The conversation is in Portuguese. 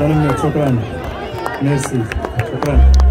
Canım yok, çok önemli. Merci, çok önemli.